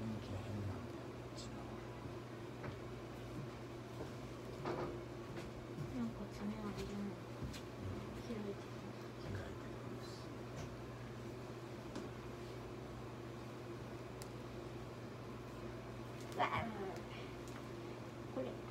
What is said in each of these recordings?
雰囲気が変なんだよう。なんか爪あげる開いてるんです。これ。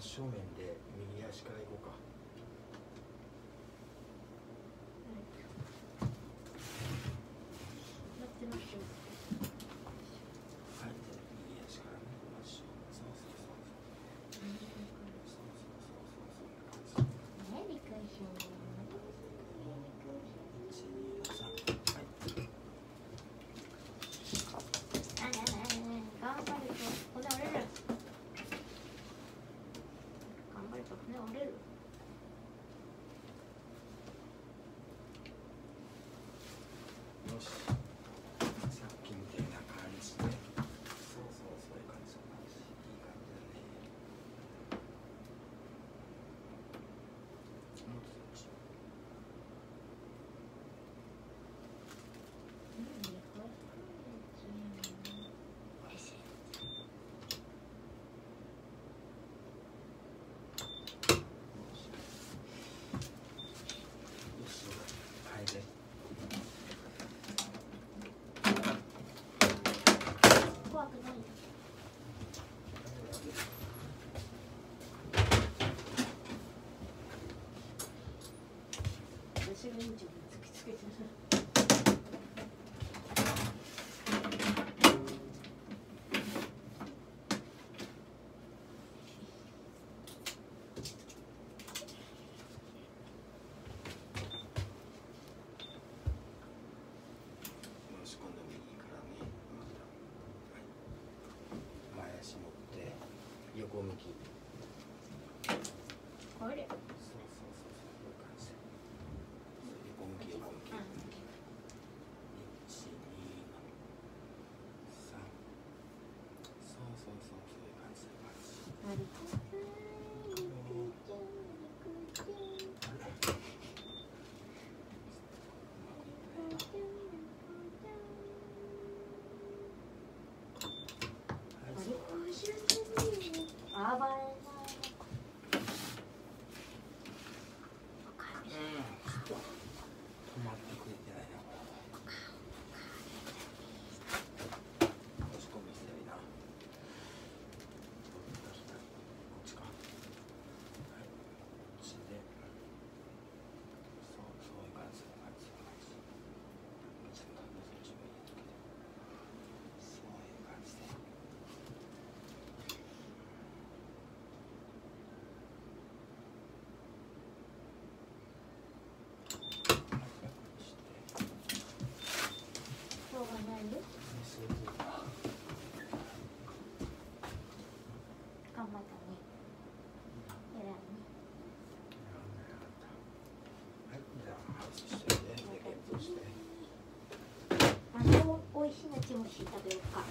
真正面で右足から行こうか。私が院長に突きつけてる。ゴム機。これ。頑張ったね。偉いね。あの美味しいなチムシ食べようか。